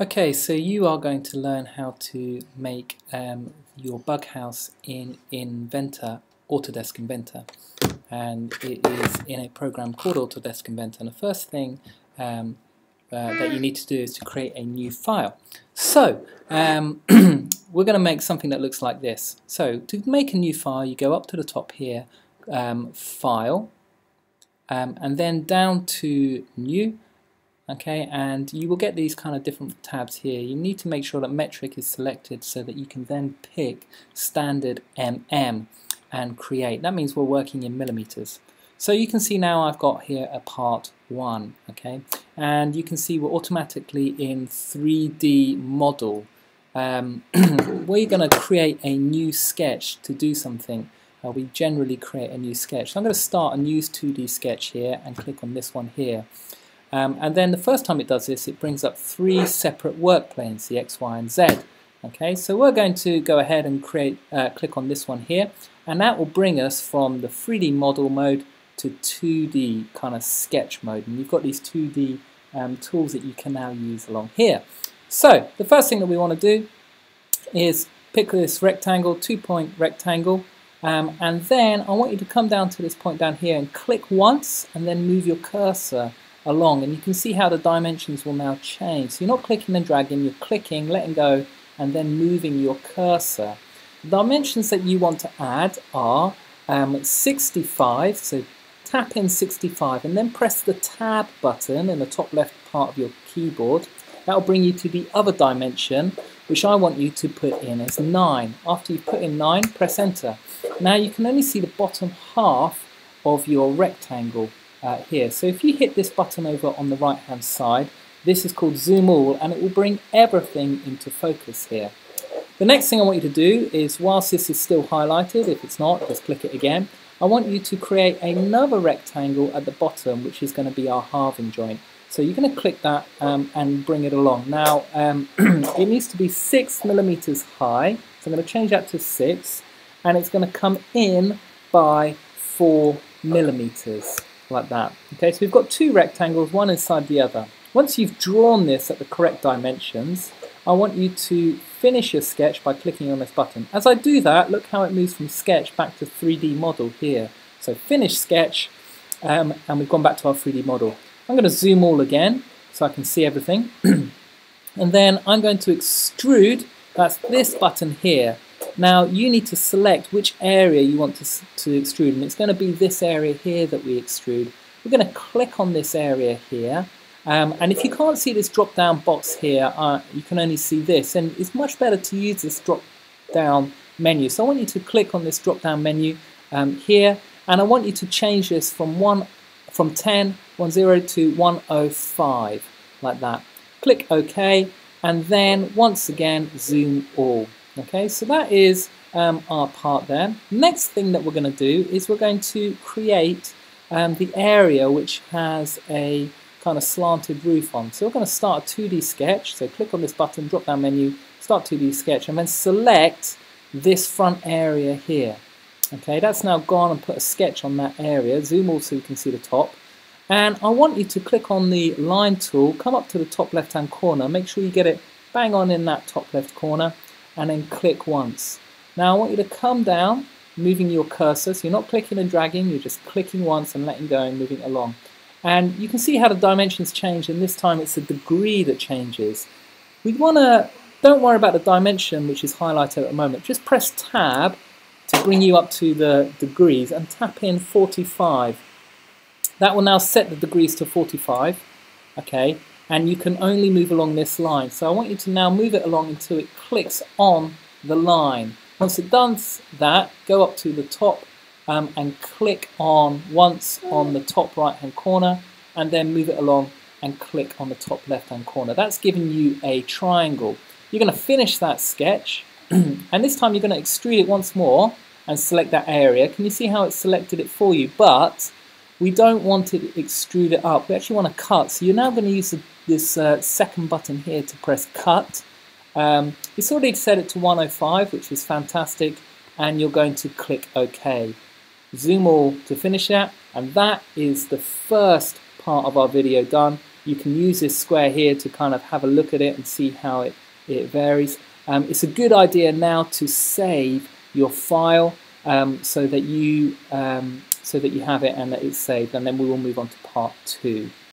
Okay, so you are going to learn how to make um, your bug house in Inventor, Autodesk Inventor. And it is in a program called Autodesk Inventor. And the first thing um, uh, that you need to do is to create a new file. So, um, we're going to make something that looks like this. So, to make a new file, you go up to the top here, um, File, um, and then down to New, okay? And you will get these kind of different tabs here. You need to make sure that metric is selected so that you can then pick standard mm and create. That means we're working in millimeters. So you can see now I've got here a part 1 okay? And you can see we're automatically in 3D model. Um, we're going to create a new sketch to do something. Uh, we generally create a new sketch. So I'm going to start a new 2D sketch here and click on this one here um, and then the first time it does this, it brings up three separate work planes, the X, Y, and Z. Okay, so we're going to go ahead and create, uh, click on this one here, and that will bring us from the 3D model mode to 2D kind of sketch mode. And you've got these 2D um, tools that you can now use along here. So the first thing that we want to do is pick this rectangle, two-point rectangle, um, and then I want you to come down to this point down here and click once, and then move your cursor along and you can see how the dimensions will now change. So you're not clicking and dragging, you're clicking, letting go and then moving your cursor. The dimensions that you want to add are um, 65, so tap in 65 and then press the tab button in the top left part of your keyboard. That will bring you to the other dimension which I want you to put in as 9. After you've put in 9, press enter. Now you can only see the bottom half of your rectangle uh, here. So if you hit this button over on the right hand side, this is called zoom all and it will bring everything into focus here. The next thing I want you to do is whilst this is still highlighted, if it's not, just click it again, I want you to create another rectangle at the bottom which is going to be our halving joint. So you're going to click that um, and bring it along. Now um, it needs to be 6 millimeters high, so I'm going to change that to 6 and it's going to come in by 4 millimeters like that. Okay, so we've got two rectangles, one inside the other. Once you've drawn this at the correct dimensions, I want you to finish your sketch by clicking on this button. As I do that, look how it moves from sketch back to 3D model here. So finish sketch, um, and we've gone back to our 3D model. I'm going to zoom all again so I can see everything. and then I'm going to extrude, that's this button here. Now you need to select which area you want to, to extrude and it's going to be this area here that we extrude. We're going to click on this area here um, and if you can't see this drop down box here uh, you can only see this and it's much better to use this drop down menu. So I want you to click on this drop down menu um, here and I want you to change this from 1 from 10, 10 to 105 like that. Click OK and then once again zoom all. Okay, so that is um, our part there. Next thing that we're going to do is we're going to create um, the area which has a kind of slanted roof on. So we're going to start a 2D sketch. So click on this button, drop down menu, start 2D sketch, and then select this front area here. Okay, that's now gone and put a sketch on that area. Zoom all so you can see the top. And I want you to click on the line tool, come up to the top left hand corner, make sure you get it bang on in that top left corner and then click once. Now I want you to come down, moving your cursor, so you're not clicking and dragging, you're just clicking once and letting go and moving along. And you can see how the dimensions change, and this time it's the degree that changes. We want to, don't worry about the dimension which is highlighted at the moment, just press tab to bring you up to the degrees and tap in 45. That will now set the degrees to 45, okay, and you can only move along this line. So I want you to now move it along until it clicks on the line. Once it does that, go up to the top um, and click on once on the top right hand corner and then move it along and click on the top left hand corner. That's giving you a triangle. You're going to finish that sketch and this time you're going to extrude it once more and select that area. Can you see how it selected it for you? But we don't want to extrude it up. We actually want to cut. So you're now going to use the this uh, second button here to press cut. Um, it's already set it to 105, which is fantastic, and you're going to click OK. Zoom all to finish that, and that is the first part of our video done. you can use this square here to kind of have a look at it and see how it, it varies. Um, it's a good idea now to save your file um, so that you um, so that you have it and that it's saved and then we will move on to part two.